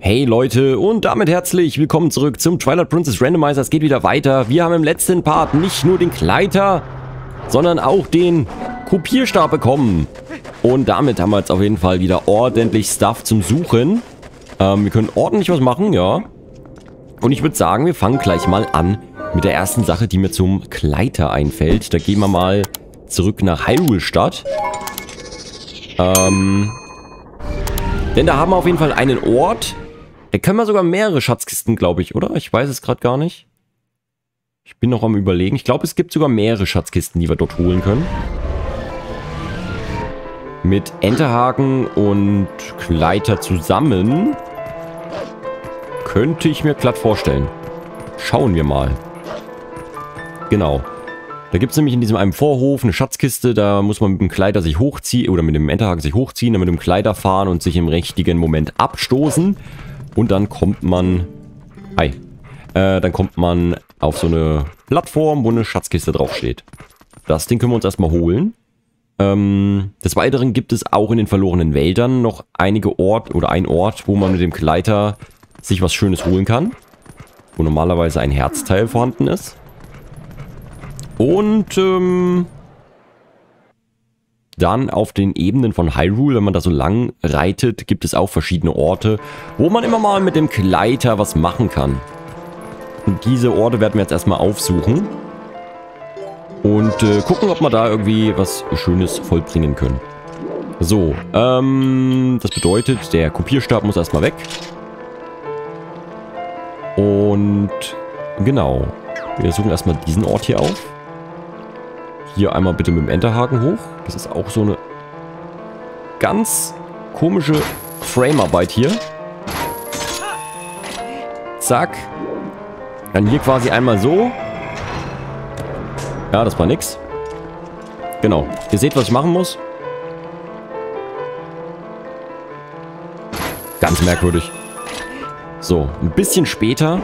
Hey Leute und damit herzlich willkommen zurück zum Twilight Princess Randomizer. Es geht wieder weiter. Wir haben im letzten Part nicht nur den Gleiter, sondern auch den Kopierstab bekommen. Und damit haben wir jetzt auf jeden Fall wieder ordentlich Stuff zum Suchen. Ähm, wir können ordentlich was machen, ja. Und ich würde sagen, wir fangen gleich mal an mit der ersten Sache, die mir zum Gleiter einfällt. Da gehen wir mal zurück nach Hyrule-Stadt. Ähm... Denn da haben wir auf jeden Fall einen Ort, da können wir sogar mehrere Schatzkisten, glaube ich, oder? Ich weiß es gerade gar nicht. Ich bin noch am überlegen. Ich glaube, es gibt sogar mehrere Schatzkisten, die wir dort holen können. Mit Enterhaken und Gleiter zusammen könnte ich mir glatt vorstellen. Schauen wir mal. Genau. Da gibt es nämlich in diesem einen Vorhof eine Schatzkiste, da muss man mit dem Kleider sich hochziehen, oder mit dem Enterhaken sich hochziehen, dann mit dem Kleider fahren und sich im richtigen Moment abstoßen. Und dann kommt man... Hi. Äh, dann kommt man auf so eine Plattform, wo eine Schatzkiste draufsteht. Das Ding können wir uns erstmal holen. Ähm, des Weiteren gibt es auch in den verlorenen Wäldern noch einige Ort oder ein Ort, wo man mit dem Gleiter sich was Schönes holen kann. Wo normalerweise ein Herzteil vorhanden ist. Und ähm, dann auf den Ebenen von Hyrule, wenn man da so lang reitet, gibt es auch verschiedene Orte, wo man immer mal mit dem Gleiter was machen kann. Und diese Orte werden wir jetzt erstmal aufsuchen. Und äh, gucken, ob wir da irgendwie was Schönes vollbringen können. So, ähm, das bedeutet, der Kopierstab muss erstmal weg. Und genau, wir suchen erstmal diesen Ort hier auf. Hier einmal bitte mit dem Enterhaken hoch. Das ist auch so eine ganz komische Framearbeit hier. Zack. Dann hier quasi einmal so. Ja, das war nix. Genau. Ihr seht, was ich machen muss. Ganz merkwürdig. So, ein bisschen später.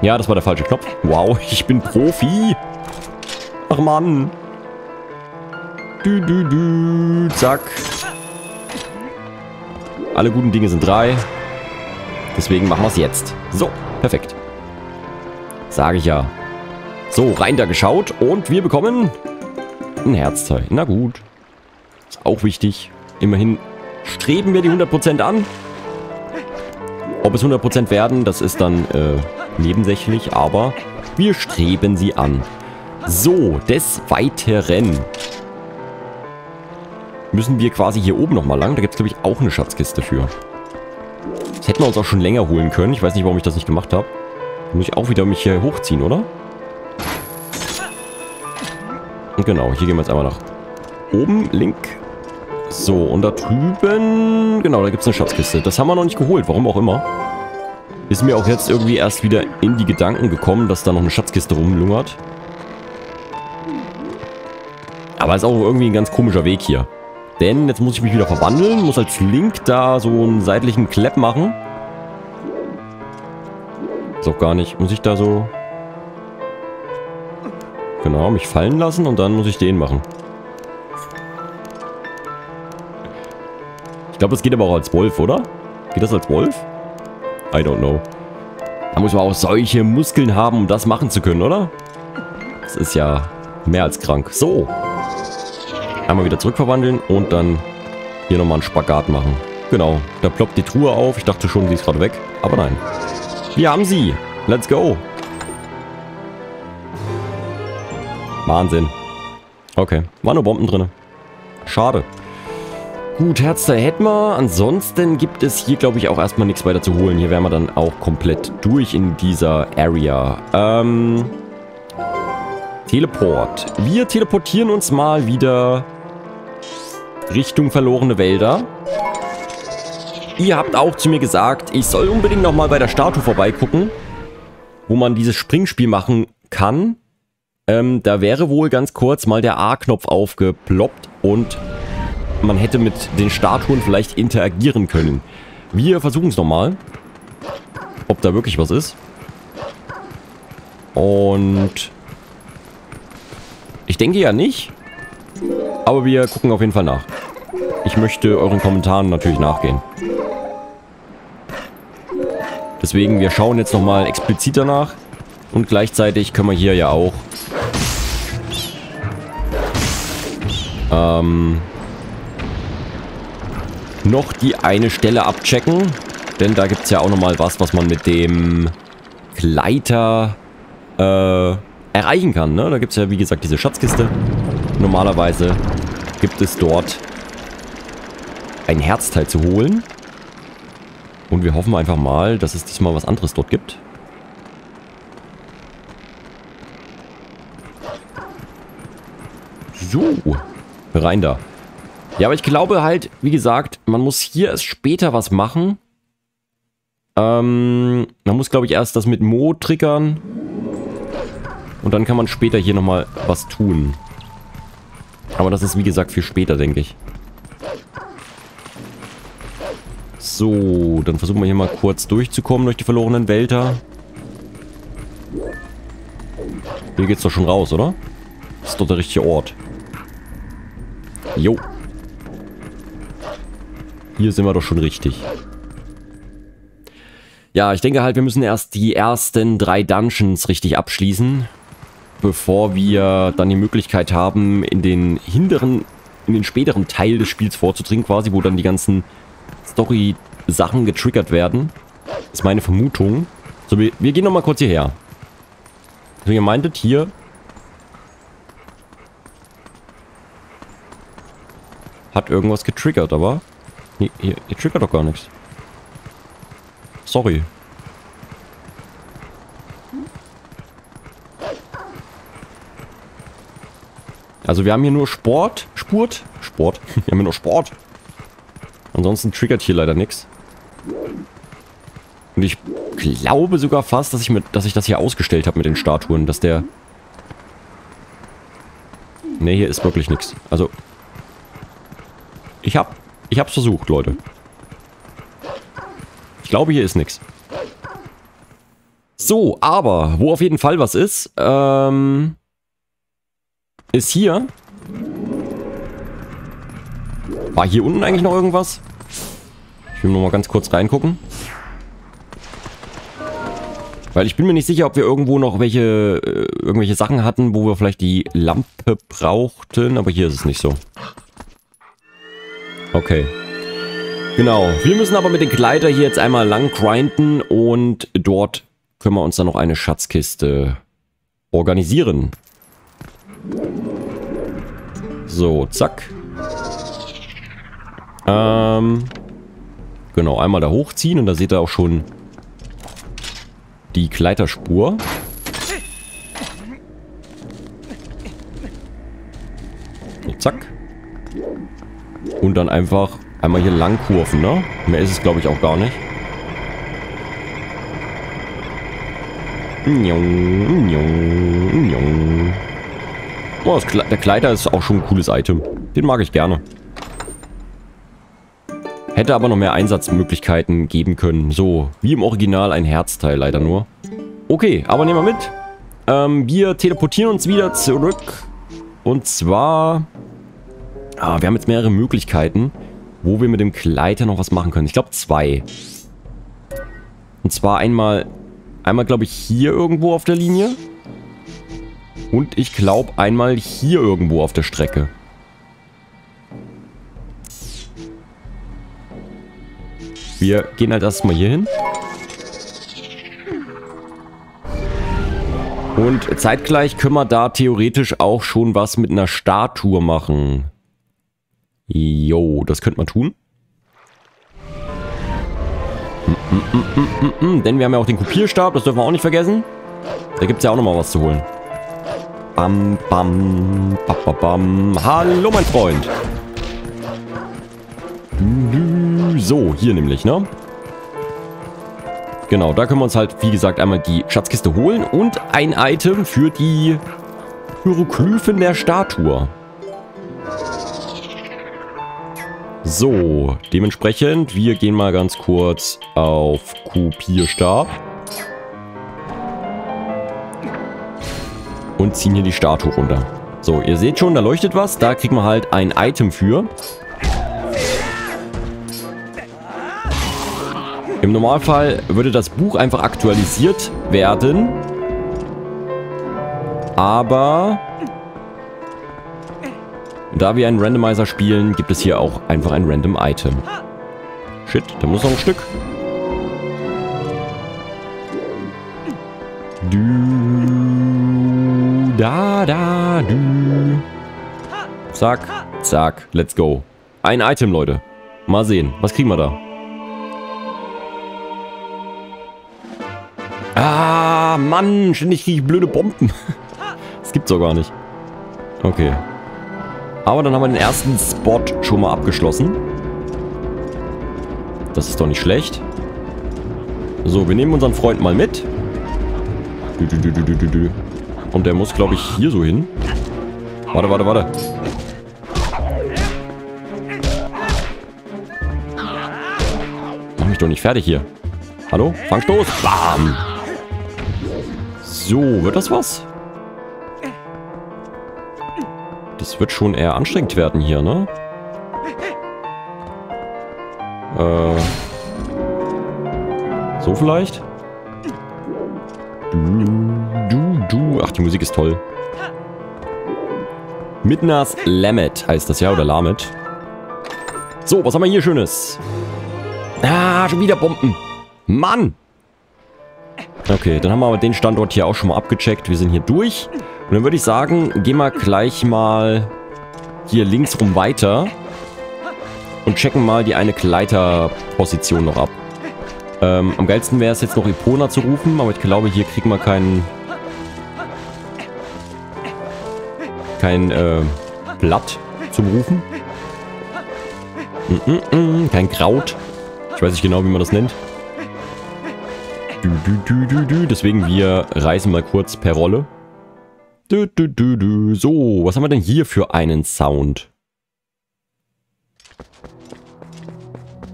Ja, das war der falsche Knopf. Wow, ich bin Profi. Mann. Du, du, du. Zack. Alle guten Dinge sind drei. Deswegen machen wir es jetzt. So, perfekt. Sage ich ja. So, rein da geschaut. Und wir bekommen ein Herzteil. Na gut. Ist auch wichtig. Immerhin streben wir die 100% an. Ob es 100% werden, das ist dann äh, nebensächlich. Aber wir streben sie an. So, des Weiteren müssen wir quasi hier oben nochmal lang. Da gibt es, glaube ich, auch eine Schatzkiste für. Das hätten wir uns auch schon länger holen können. Ich weiß nicht, warum ich das nicht gemacht habe. Muss ich auch wieder mich hier hochziehen, oder? Und genau, hier gehen wir jetzt einmal nach oben, link. So, und da drüben... Genau, da gibt es eine Schatzkiste. Das haben wir noch nicht geholt, warum auch immer. Ist mir auch jetzt irgendwie erst wieder in die Gedanken gekommen, dass da noch eine Schatzkiste rumlungert. Aber ist auch irgendwie ein ganz komischer Weg hier. Denn jetzt muss ich mich wieder verwandeln, muss als Link da so einen seitlichen Klepp machen. Ist auch gar nicht. Muss ich da so... Genau, mich fallen lassen und dann muss ich den machen. Ich glaube, das geht aber auch als Wolf, oder? Geht das als Wolf? I don't know. Da muss man auch solche Muskeln haben, um das machen zu können, oder? Das ist ja mehr als krank. So. Einmal wieder zurückverwandeln und dann hier nochmal einen Spagat machen. Genau, da ploppt die Truhe auf. Ich dachte schon, sie ist gerade weg. Aber nein. Wir haben sie. Let's go. Wahnsinn. Okay, waren nur Bomben drin. Schade. Gut, Herzteil hätten wir. Ansonsten gibt es hier, glaube ich, auch erstmal nichts weiter zu holen. Hier wären wir dann auch komplett durch in dieser Area. Ähm... Teleport. Wir teleportieren uns mal wieder Richtung verlorene Wälder. Ihr habt auch zu mir gesagt, ich soll unbedingt nochmal bei der Statue vorbeigucken, wo man dieses Springspiel machen kann. Ähm, da wäre wohl ganz kurz mal der A-Knopf aufgeploppt und man hätte mit den Statuen vielleicht interagieren können. Wir versuchen es nochmal, ob da wirklich was ist. Und ich denke ja nicht, aber wir gucken auf jeden Fall nach. Ich möchte euren Kommentaren natürlich nachgehen. Deswegen, wir schauen jetzt nochmal explizit danach. Und gleichzeitig können wir hier ja auch ähm, noch die eine Stelle abchecken. Denn da gibt es ja auch nochmal was, was man mit dem Gleiter äh, erreichen kann. Ne? Da gibt es ja, wie gesagt, diese Schatzkiste. Normalerweise gibt es dort ein Herzteil zu holen. Und wir hoffen einfach mal, dass es diesmal was anderes dort gibt. So, rein da. Ja, aber ich glaube halt, wie gesagt, man muss hier erst später was machen. Ähm, man muss, glaube ich, erst das mit Mo triggern. Und dann kann man später hier nochmal was tun. Aber das ist, wie gesagt, für später, denke ich. So, dann versuchen wir hier mal kurz durchzukommen durch die verlorenen Wälder. Hier geht's doch schon raus, oder? Das ist doch der richtige Ort. Jo. Hier sind wir doch schon richtig. Ja, ich denke halt, wir müssen erst die ersten drei Dungeons richtig abschließen, bevor wir dann die Möglichkeit haben, in den hinteren, in den späteren Teil des Spiels vorzudringen, quasi, wo dann die ganzen Story-Sachen getriggert werden. Das ist meine Vermutung. So, wir, wir gehen nochmal kurz hierher. Also ihr meintet, hier hat irgendwas getriggert, aber hier, hier, hier triggert doch gar nichts. Sorry. Also wir haben hier nur Sport, Spurt, Sport. Wir haben hier nur Sport. Ansonsten triggert hier leider nichts. Und ich glaube sogar fast, dass ich, mit, dass ich das hier ausgestellt habe mit den Statuen, dass der... Ne, hier ist wirklich nichts. Also... Ich hab... Ich hab's versucht, Leute. Ich glaube, hier ist nichts. So, aber wo auf jeden Fall was ist, ähm, ist hier. War hier unten eigentlich noch irgendwas? Ich will nur mal ganz kurz reingucken. Weil ich bin mir nicht sicher, ob wir irgendwo noch welche äh, irgendwelche Sachen hatten, wo wir vielleicht die Lampe brauchten. Aber hier ist es nicht so. Okay. Genau. Wir müssen aber mit den Gleiter hier jetzt einmal lang grinden und dort können wir uns dann noch eine Schatzkiste organisieren. So, zack. Ähm, genau, einmal da hochziehen und da seht ihr auch schon die Gleiterspur. So, zack. Und dann einfach Einmal hier lang kurven, ne? Mehr ist es, glaube ich, auch gar nicht. Oh, Kle der Kleider ist auch schon ein cooles Item. Den mag ich gerne. Hätte aber noch mehr Einsatzmöglichkeiten geben können. So, wie im Original ein Herzteil leider nur. Okay, aber nehmen wir mit. Ähm, wir teleportieren uns wieder zurück. Und zwar... Ah, wir haben jetzt mehrere Möglichkeiten wo wir mit dem Gleiter noch was machen können. Ich glaube zwei. Und zwar einmal, einmal glaube ich hier irgendwo auf der Linie. Und ich glaube einmal hier irgendwo auf der Strecke. Wir gehen halt erstmal hier hin. Und zeitgleich können wir da theoretisch auch schon was mit einer Statue machen. Jo, das könnte man tun. Mm, mm, mm, denn wir haben ja auch den Kopierstab, das dürfen wir auch nicht vergessen. Da gibt es ja auch nochmal was zu holen. Bam, bam, bam, bam, bam. Hallo, mein Freund. So, hier nämlich, ne? Genau, da können wir uns halt, wie gesagt, einmal die Schatzkiste holen und ein Item für die Hieroglyphen der Statue. So, dementsprechend, wir gehen mal ganz kurz auf Kopierstab. Und ziehen hier die Statue runter. So, ihr seht schon, da leuchtet was. Da kriegt man halt ein Item für. Im Normalfall würde das Buch einfach aktualisiert werden. Aber da wir einen Randomizer spielen, gibt es hier auch einfach ein Random Item. Shit, da muss noch ein Stück. Du. Zack, zack, let's go. Ein Item, Leute. Mal sehen, was kriegen wir da? Ah, Mann, ständig kriege ich blöde Bomben. Das gibt's doch gar nicht. Okay. Aber dann haben wir den ersten Spot schon mal abgeschlossen. Das ist doch nicht schlecht. So, wir nehmen unseren Freund mal mit. Und der muss, glaube ich, hier so hin. Warte, warte, warte. Mach mich doch nicht fertig hier. Hallo? Fangstoß. Bam. So, wird das was? Das wird schon eher anstrengend werden hier, ne? Äh. So vielleicht? Du, du, du. Ach, die Musik ist toll. Midnas Lamet heißt das ja, oder Lamet. So, was haben wir hier Schönes? Ah, schon wieder Bomben. Mann! Okay, dann haben wir aber den Standort hier auch schon mal abgecheckt. Wir sind hier durch. Und dann würde ich sagen, gehen wir gleich mal hier links rum weiter. Und checken mal die eine Gleiterposition noch ab. Ähm, am geilsten wäre es jetzt noch Epona zu rufen, aber ich glaube, hier kriegen wir keinen... Kein, äh, Blatt zum Rufen. Mm -mm -mm, kein Kraut. Ich weiß nicht genau, wie man das nennt. Du, du, du. Deswegen, wir reisen mal kurz per Rolle. So, was haben wir denn hier für einen Sound?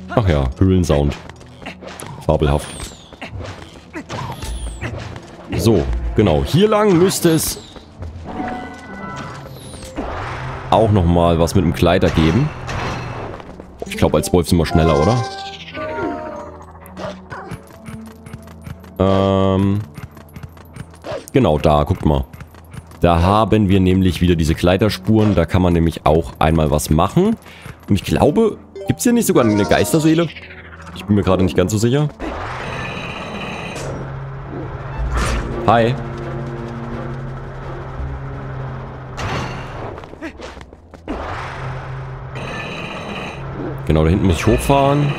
Ach ja, Höhlensound. Fabelhaft. So, genau. Hier lang müsste es auch nochmal was mit dem Kleider geben. Ich glaube, als Wolf sind wir schneller, oder? Ähm, genau, da, guckt mal. Da haben wir nämlich wieder diese Kleiderspuren. Da kann man nämlich auch einmal was machen. Und ich glaube, gibt es hier nicht sogar eine Geisterseele? Ich bin mir gerade nicht ganz so sicher. Hi. Genau, da hinten muss ich hochfahren.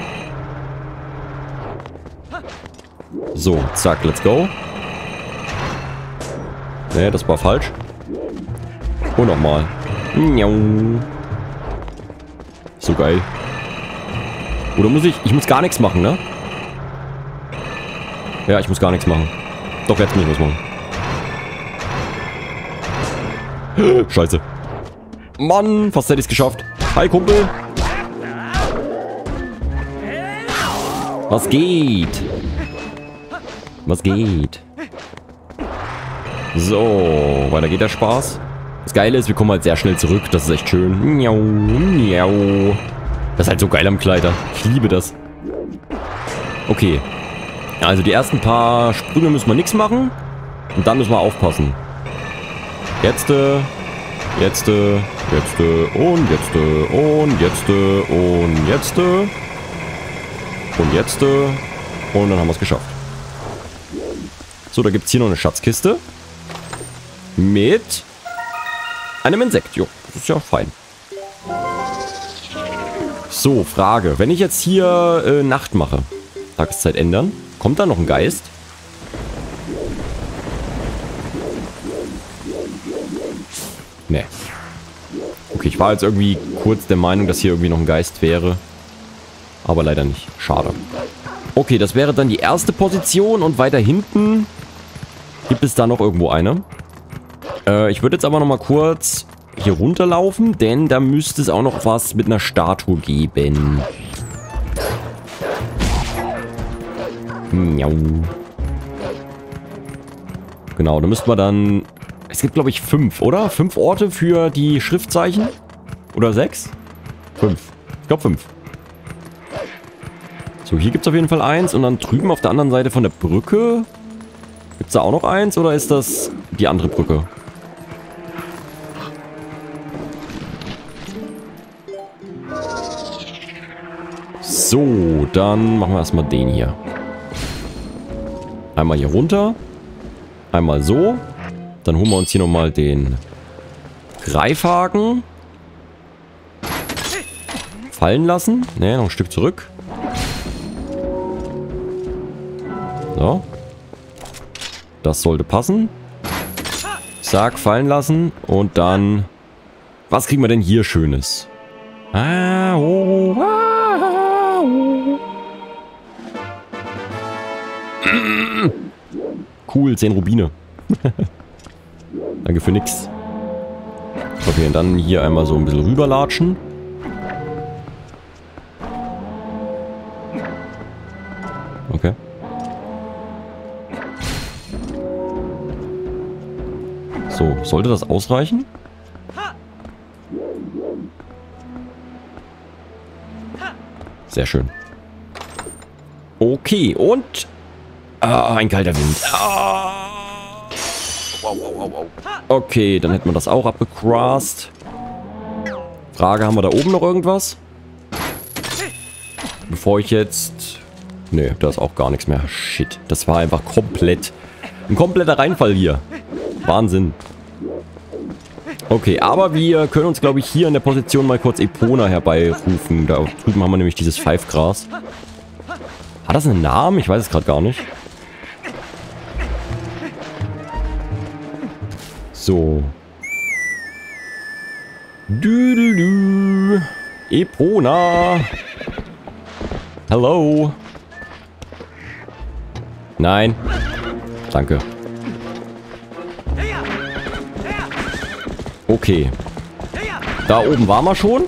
So, zack, let's go. Ne, das war falsch. Und nochmal. So geil. Oder muss ich... Ich muss gar nichts machen, ne? Ja, ich muss gar nichts machen. Doch, jetzt muss ich was machen. Scheiße. Mann, fast hätte ich es geschafft. Hi, Kumpel. Was geht? Was geht? So, weiter geht der Spaß. Das Geile ist, wir kommen halt sehr schnell zurück. Das ist echt schön. Miau, miau. Das ist halt so geil am Kleider. Ich liebe das. Okay. Also die ersten paar Sprünge müssen wir nichts machen. Und dann müssen wir aufpassen. Jetzt, jetzt, jetzt und jetzt und jetzt und jetzt und jetzt und dann haben wir es geschafft. So, da gibt es hier noch eine Schatzkiste. Mit einem Insekt. Jo, das ist ja fein. So, Frage. Wenn ich jetzt hier äh, Nacht mache, Tageszeit ändern, kommt da noch ein Geist? Nee. Okay, ich war jetzt irgendwie kurz der Meinung, dass hier irgendwie noch ein Geist wäre. Aber leider nicht. Schade. Okay, das wäre dann die erste Position und weiter hinten Gibt es da noch irgendwo eine? Äh, ich würde jetzt aber noch mal kurz hier runterlaufen, denn da müsste es auch noch was mit einer Statue geben. Miau. Genau, da müssten wir dann... Es gibt, glaube ich, fünf, oder? Fünf Orte für die Schriftzeichen? Oder sechs? Fünf. Ich glaube fünf. So, hier gibt es auf jeden Fall eins. Und dann drüben auf der anderen Seite von der Brücke. Gibt es da auch noch eins oder ist das die andere Brücke? So, dann machen wir erstmal den hier. Einmal hier runter. Einmal so. Dann holen wir uns hier nochmal den Greifhaken. Fallen lassen. Ne, noch ein Stück zurück. So. Das sollte passen. Sag, fallen lassen. Und dann... Was kriegen wir denn hier Schönes? Ah, oh, ah, oh. Cool, 10 Rubine. Danke für nix. Okay, und dann hier einmal so ein bisschen rüberlatschen. So, sollte das ausreichen? Sehr schön. Okay, und... Ah, ein kalter Wind. Ah. Okay, dann hätten wir das auch abgecrossed. Frage, haben wir da oben noch irgendwas? Bevor ich jetzt... Nee, da ist auch gar nichts mehr. Shit, das war einfach komplett... Ein kompletter Reinfall hier. Wahnsinn. Okay, aber wir können uns, glaube ich, hier in der Position mal kurz Epona herbeirufen. Da drüben haben wir nämlich dieses Pfeifgras. Hat das einen Namen? Ich weiß es gerade gar nicht. So. Du. Epona. Hello. Nein. Danke. Okay. Da oben waren wir schon.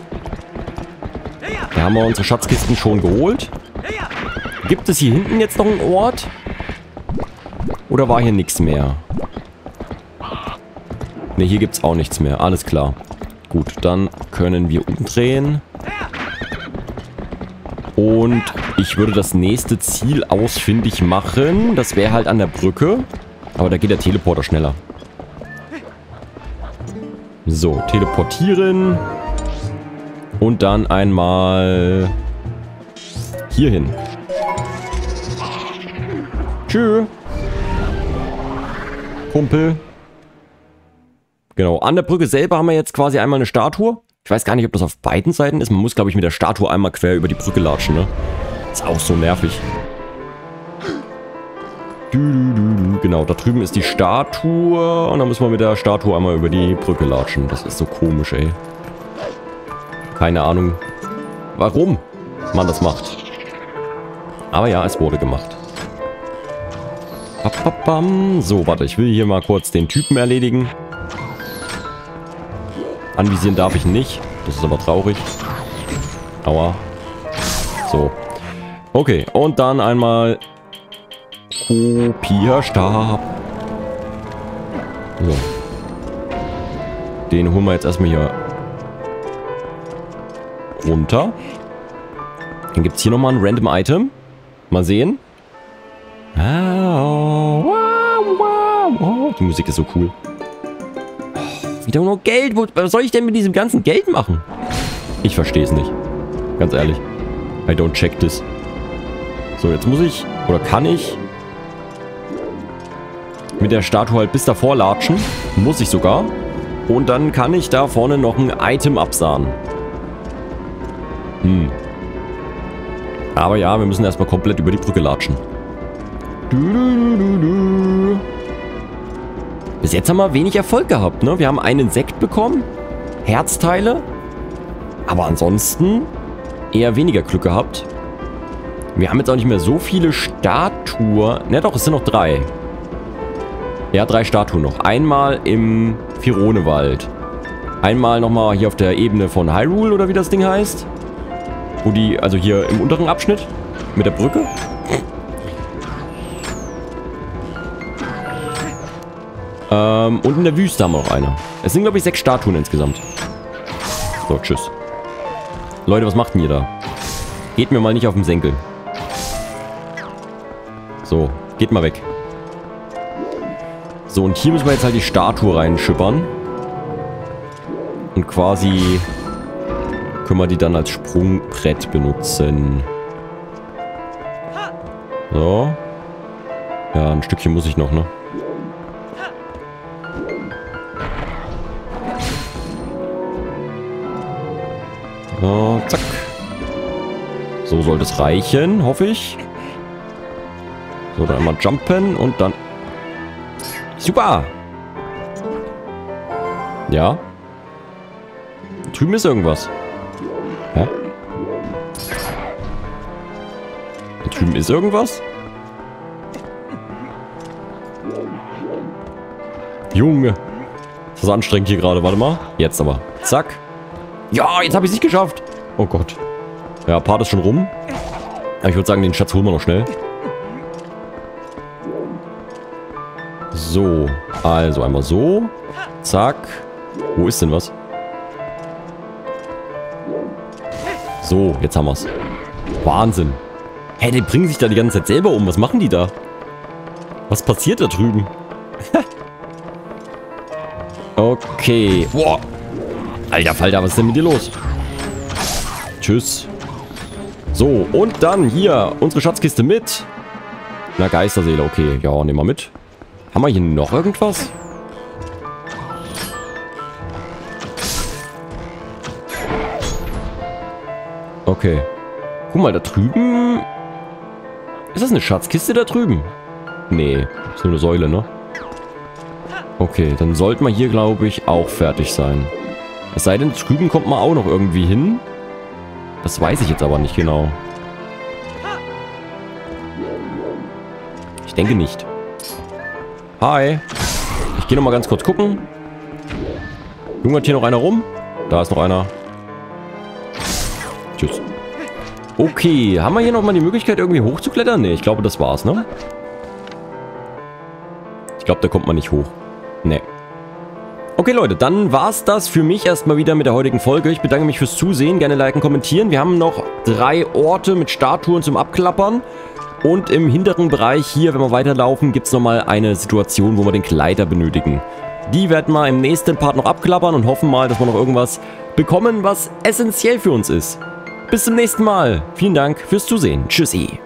Da haben wir unsere Schatzkisten schon geholt. Gibt es hier hinten jetzt noch einen Ort? Oder war hier nichts mehr? Ne, hier gibt es auch nichts mehr. Alles klar. Gut, dann können wir umdrehen. Und ich würde das nächste Ziel ausfindig machen. Das wäre halt an der Brücke. Aber da geht der Teleporter schneller. So, teleportieren. Und dann einmal hierhin. Tschö. Kumpel. Genau, an der Brücke selber haben wir jetzt quasi einmal eine Statue. Ich weiß gar nicht, ob das auf beiden Seiten ist. Man muss, glaube ich, mit der Statue einmal quer über die Brücke latschen, ne? Ist auch so nervig. Genau, da drüben ist die Statue. Und dann müssen wir mit der Statue einmal über die Brücke latschen. Das ist so komisch, ey. Keine Ahnung, warum man das macht. Aber ja, es wurde gemacht. So, warte, ich will hier mal kurz den Typen erledigen. Anvisieren darf ich nicht. Das ist aber traurig. Aua. So. Okay, und dann einmal Kopierstab. So. Den holen wir jetzt erstmal hier runter. Dann gibt es hier nochmal ein Random Item. Mal sehen. Die Musik ist so cool. Wieder nur Geld. Was soll ich denn mit diesem ganzen Geld machen? Ich verstehe es nicht. Ganz ehrlich. I don't check this. So, jetzt muss ich, oder kann ich, mit der Statue halt bis davor latschen. Muss ich sogar. Und dann kann ich da vorne noch ein Item absahen. Hm. Aber ja, wir müssen erstmal komplett über die Brücke latschen. Du, du, du, bis jetzt haben wir wenig Erfolg gehabt, ne? Wir haben einen Insekt bekommen, Herzteile, aber ansonsten eher weniger Glück gehabt. Wir haben jetzt auch nicht mehr so viele Statuen. Ne, doch, es sind noch drei. Ja, drei Statuen noch. Einmal im Fironewald. Einmal nochmal hier auf der Ebene von Hyrule, oder wie das Ding heißt. Wo die, also hier im unteren Abschnitt mit der Brücke. Ähm, und in der Wüste haben wir noch eine. Es sind, glaube ich, sechs Statuen insgesamt. So, tschüss. Leute, was macht denn ihr da? Geht mir mal nicht auf den Senkel. So, geht mal weg. So, und hier müssen wir jetzt halt die Statue reinschippern. Und quasi können wir die dann als Sprungbrett benutzen. So. Ja, ein Stückchen muss ich noch, ne? So, zack. So sollte es reichen, hoffe ich. So, dann einmal jumpen und dann... Super! Ja. Drüben ist irgendwas. Hä? Da drüben ist irgendwas? Junge. Das ist anstrengend hier gerade. Warte mal. Jetzt aber. Zack. Ja, jetzt habe ich es nicht geschafft. Oh Gott. Ja, Part ist schon rum. Aber ich würde sagen, den Schatz holen wir noch schnell. So. Also einmal so. Zack. Wo ist denn was? So, jetzt haben wir es. Wahnsinn. Hä, hey, die bringen sich da die ganze Zeit selber um. Was machen die da? Was passiert da drüben? okay. Boah. Alter Falter, was ist denn mit dir los? Tschüss. So, und dann hier unsere Schatzkiste mit. Na, Geisterseele, okay. Ja, nehmen wir mit. Haben wir hier noch irgendwas? Okay. Guck mal, da drüben... Ist das eine Schatzkiste da drüben? Nee, ist nur eine Säule, ne? Okay, dann sollten wir hier, glaube ich, auch fertig sein. Es sei denn, drüben kommt man auch noch irgendwie hin. Das weiß ich jetzt aber nicht genau. Ich denke nicht. Hi. Ich gehe nochmal ganz kurz gucken. Jungert hier noch einer rum? Da ist noch einer. Tschüss. Okay, haben wir hier nochmal die Möglichkeit irgendwie hochzuklettern? Ne, ich glaube das war's, ne? Ich glaube, da kommt man nicht hoch. Ne. Okay Leute, dann war's das für mich erstmal wieder mit der heutigen Folge. Ich bedanke mich fürs Zusehen. Gerne liken, kommentieren. Wir haben noch drei Orte mit Statuen zum Abklappern. Und im hinteren Bereich hier, wenn wir weiterlaufen, gibt es nochmal eine Situation, wo wir den Kleider benötigen. Die werden wir im nächsten Part noch abklappern und hoffen mal, dass wir noch irgendwas bekommen, was essentiell für uns ist. Bis zum nächsten Mal. Vielen Dank fürs Zusehen. Tschüssi.